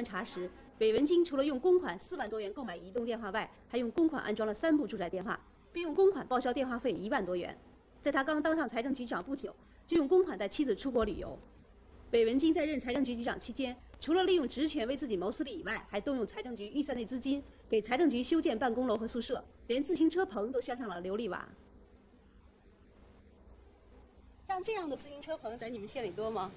观察时，韦文金除了用公款四万多元购买移动电话外，还用公款安装了三部住宅电话，并用公款报销电话费一万多元。在他刚当上财政局长不久，就用公款带妻子出国旅游。韦文金在任财政局局长期间，除了利用职权为自己谋私利以外，还动用财政局预算内资金给财政局修建办公楼和宿舍，连自行车棚都镶上了琉璃瓦。像这样的自行车棚在你们县里多吗？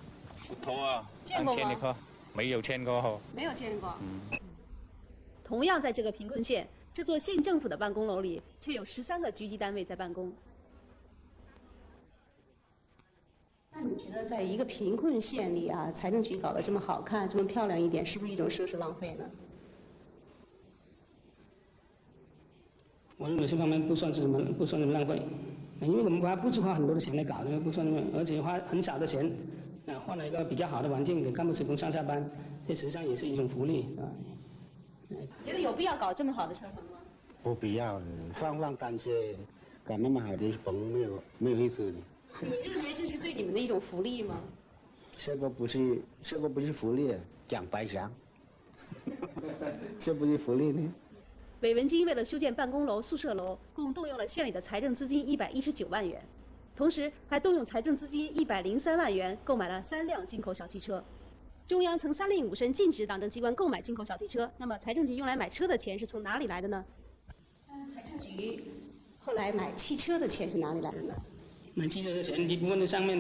不多啊，见过吗没有签过哈。没有签过。同样在这个贫困县，这座县政府的办公楼里，却有十三个局级单位在办公。那你觉得，在一个贫困县里啊，财政局搞得这么好看、这么漂亮一点，是不是一种奢侈浪费呢？我认为这方面不算是什么，不算什么浪费，因为我们花不是花很多的钱来搞，这个不算什么，而且花很少的钱，啊，换了一个比较好的环境给干部职工上下班，这实际上也是一种福利，啊。觉得有必要搞这么好的车棚吗？不必要的，放放单些搞那么好的棚没有没有意思的。你认为这是对你们的一种福利吗？这个不是这个不是福利，讲白讲，这不是福利呢。韦文金为了修建办公楼、宿舍楼，共动用了县里的财政资金一百一十九万元，同时还动用财政资金一百零三万元购买了三辆进口小汽车。中央曾三令五申禁止党政机关购买进口小汽车，那么财政局用来买车的钱是从哪里来的呢？财政局后来买汽车的钱是哪里来的呢？买汽车的钱一部分是上面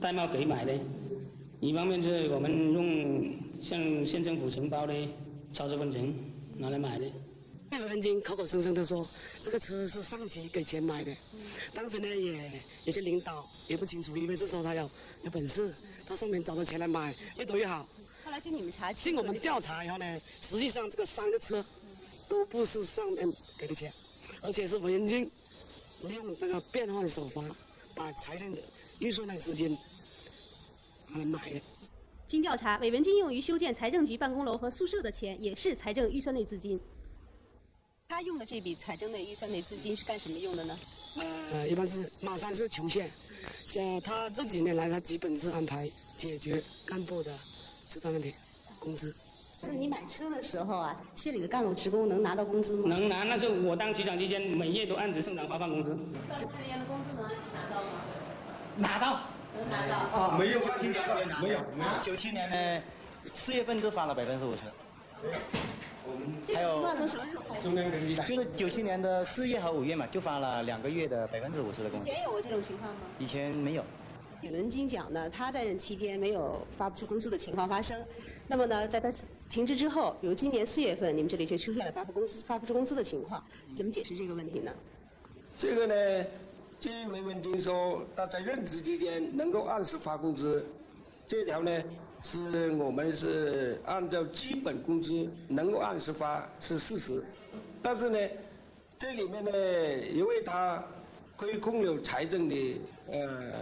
代贸给买的，一方面是我们用向县政府承包的超支分成拿来买的。魏文金口口声声的说这个车是上级给钱买的，当时呢也有些领导也不清楚，因为是说他有有本事，他上面找到钱来买，越多越好。后来经你们查清，经我们调查以后呢，实际上这个三个车都不是上面给的钱，而且是韦文金利用这个变换手法，把财政预算内资金来买的。经调查，韦文金用于修建财政局办公楼和宿舍的钱也是财政预算内资金。他用的这笔财政的预算的资金是干什么用的呢？呃，一般是马山是穷县，像他这几年来，他基本是安排解决干部的吃饭问题、工资。是你买车的时候啊，县里的干部职工能拿到工资吗？能拿，那是我当局长期间每月都按时正常发放工资。办公人员的工资能按时拿到吗？拿到。能拿到。啊，没有发今年没有，九七年呢，四月份就发了百分之五十。这个情况从什么时候开始？就是九七年的四月和五月嘛，就发了两个月的百分之五十的工资。以前有过这种情况吗？以前没有。韦文金讲呢，他在任期间没有发不出工资的情况发生。那么呢，在他停职之后，比如今年四月份，你们这里却出现了发不工资、发不出工资的情况，怎么解释这个问题呢？这个呢，据韦文金说，他在任职期间能够按时发工资，这条呢是我们是按照基本工资能够按时发是事实，但是呢，这里面呢，因为他亏空了财政的呃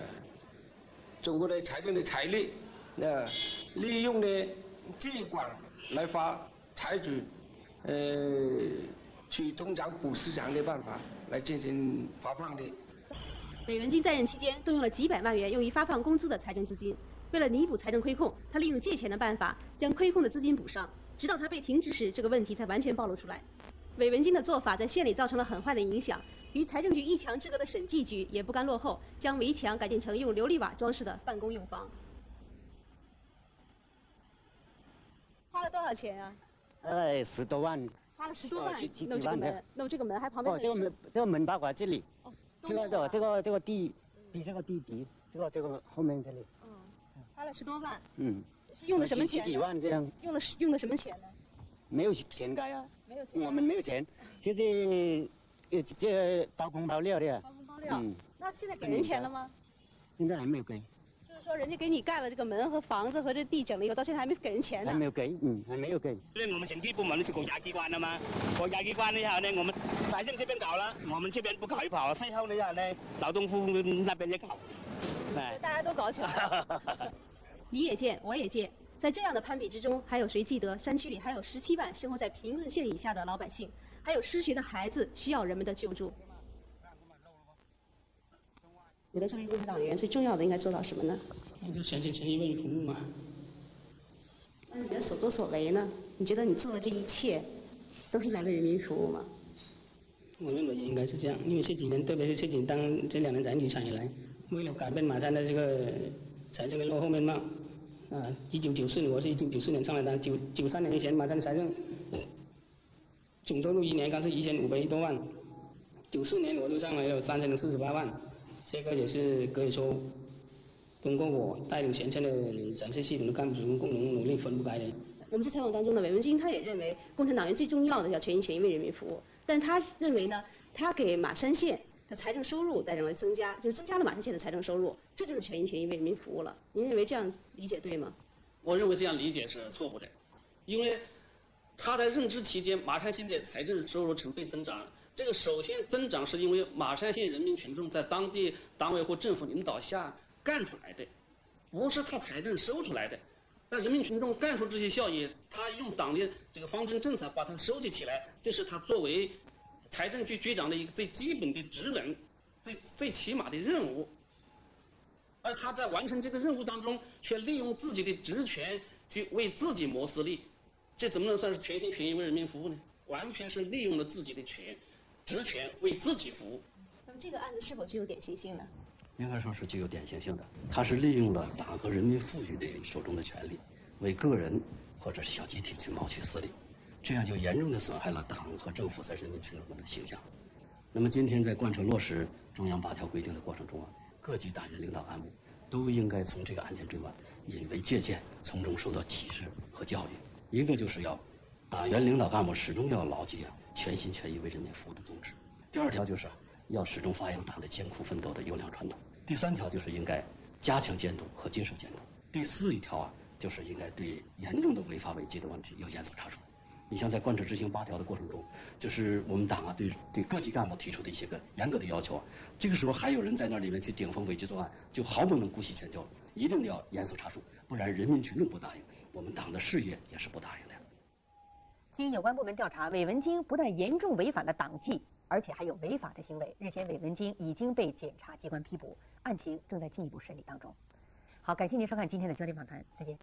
中国的财政的财力，呃，利用呢借款来发，采取呃去通常补市场的办法来进行发放的。北元金在任期间动用了几百万元用于发放工资的财政资金，为了弥补财政亏空，他利用借钱的办法将亏空的资金补上，直到他被停职时，这个问题才完全暴露出来。韦文金的做法在县里造成了很坏的影响，与财政局一墙之隔的审计局也不甘落后，将围墙改建成用琉璃瓦装饰的办公用房。花了多少钱啊？呃，十多万。花了十多万弄这个门，弄这个门还旁边哦，这个门，这个门包括这里，哦这个这个这个这个地，比这个地比这个这个后面这里，花了十多万，嗯，是用的什么十几钱呢？万这样，用了用的什么钱呢？没有钱盖啊，没有钱。我们没有钱，现在呃这包工包料的，包工包料。嗯，那现在给人钱了吗？现在还没有给，就是说，人家给你盖了这个门和房子和这地整了以后，到现在还没给人钱呢还。没有给，嗯，还没有给。因为我们审计部门是国家机关的嘛，国家机关以后呢，我们财政这边搞了，我们这边不搞一跑，最后呢呢，劳动部那边也搞，哎。大家都搞起来了。你也见，我也见，在这样的攀比之中，还有谁记得山区里还有十七万生活在贫困线以下的老百姓，还有失学的孩子需要人们的救助？你的作为共产党员最重要的应该做到什么呢？那就全心全意为你服务嘛。那你的所作所为呢？你觉得你做的这一切，都是在为人民服务吗？我认为应该是这样，因为这几年，特别是这几当这两年在举产以来，为了改变马山的这个财政的落后面貌，啊，一九九四年我是一九九四年上来的，九九三年以前马山财政总收入一年刚是一千五百多万，九四年我就上来有三千零四十八万，这个也是可以说，通过我带领全村的展示系统的干部职工共同努力分不开的。我们在采访当中呢，韦文金他也认为，共产党员最重要的要全心全意为人民服务。但他认为呢，他给马山县的财政收入带来了增加，就是增加了马山县的财政收入，这就是全心全意为人民服务了。您认为这样理解对吗？我认为这样理解是错误的，因为他在任职期间，马山县的财政收入成倍增长。这个首先增长是因为马山县人民群众在当地党委或政府领导下干出来的，不是他财政收出来的。那人民群众干出这些效益，他用党的这个方针政策把它收集起来，这是他作为财政局局长的一个最基本的职能，最最起码的任务。而他在完成这个任务当中，却利用自己的职权去为自己谋私利，这怎么能算是全心全意为人民服务呢？完全是利用了自己的权职权为自己服务。那么这个案子是否具有典型性呢？应该说是具有典型性的，他是利用了党和人民赋予的手中的权利，为个人或者是小集体去谋取私利，这样就严重的损害了党和政府在人民群众中的形象。那么今天在贯彻落实中央八条规定的过程中啊，各级党员领导干部都应该从这个案件中啊引为借鉴，从中受到启示和教育。一个就是要党员领导干部始终要牢记啊全心全意为人民服务的宗旨。第二条就是要始终发扬党的艰苦奋斗的优良传统。第三条就是应该加强监督和接受监督。第四一条啊，就是应该对严重的违法违纪的问题要严肃查处。你像在贯彻执行八条的过程中，就是我们党啊对对各级干部提出的一些个严格的要求啊，这个时候还有人在那里面去顶风违纪作案，就毫不能姑息迁就，一定要严肃查处，不然人民群众不答应，我们党的事业也是不答应的。经有关部门调查，韦文京不但严重违反了党纪。而且还有违法的行为。日前，韦文京已经被检察机关批捕，案情正在进一步审理当中。好，感谢您收看今天的焦点访谈，再见。